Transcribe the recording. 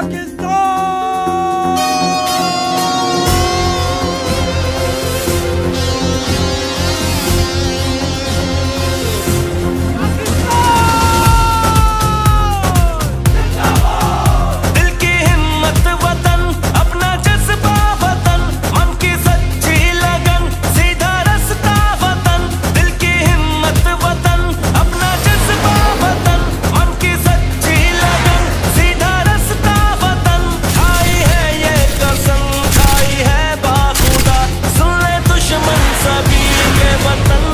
darkest aguantan